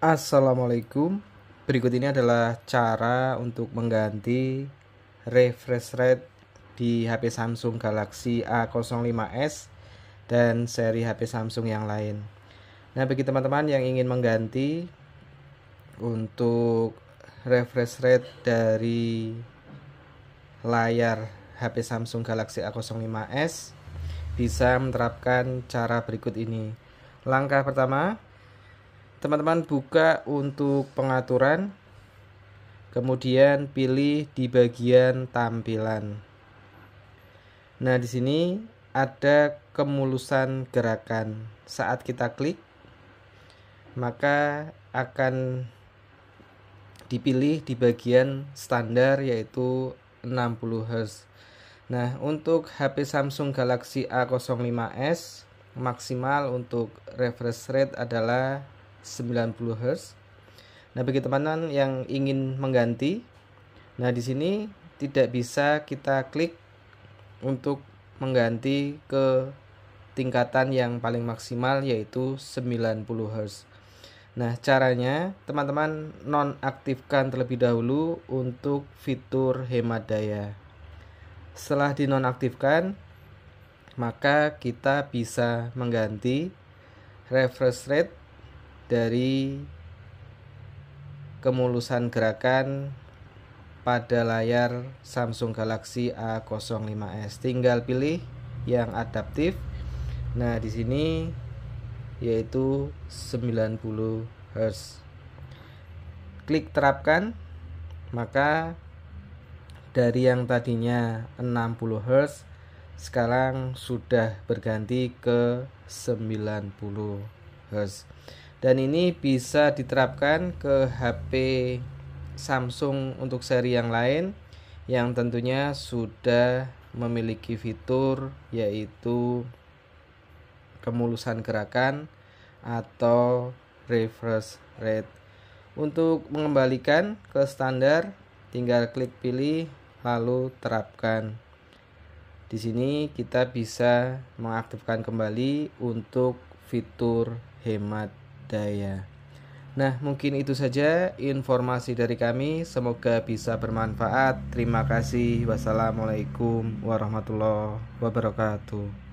Assalamualaikum. Berikut ini adalah cara untuk mengganti refresh rate di HP Samsung Galaxy A05s dan seri HP Samsung yang lain. Nah, bagi teman-teman yang ingin mengganti untuk refresh rate dari layar HP Samsung Galaxy A05s bisa menerapkan cara berikut ini. Langkah pertama, teman-teman buka untuk pengaturan kemudian pilih di bagian tampilan. Nah di sini ada kemulusan gerakan. Saat kita klik maka akan dipilih di bagian standar yaitu 60 Hz nah untuk HP Samsung Galaxy A05s maksimal untuk refresh rate adalah 90 Hz. Nah, bagi teman-teman yang ingin mengganti, nah di sini tidak bisa kita klik untuk mengganti ke tingkatan yang paling maksimal yaitu 90 Hz. Nah, caranya teman-teman nonaktifkan terlebih dahulu untuk fitur hemat daya. Setelah dinonaktifkan, maka kita bisa mengganti refresh rate dari kemulusan gerakan pada layar Samsung Galaxy A05s. Tinggal pilih yang adaptif. Nah, di sini yaitu 90 Hz. Klik terapkan, maka dari yang tadinya 60 Hz sekarang sudah berganti ke 90 Hz dan ini bisa diterapkan ke HP Samsung untuk seri yang lain yang tentunya sudah memiliki fitur yaitu kemulusan gerakan atau refresh rate. Untuk mengembalikan ke standar, tinggal klik pilih lalu terapkan. Di sini kita bisa mengaktifkan kembali untuk fitur hemat daya. Nah, mungkin itu saja informasi dari kami. Semoga bisa bermanfaat. Terima kasih. Wassalamualaikum warahmatullahi wabarakatuh.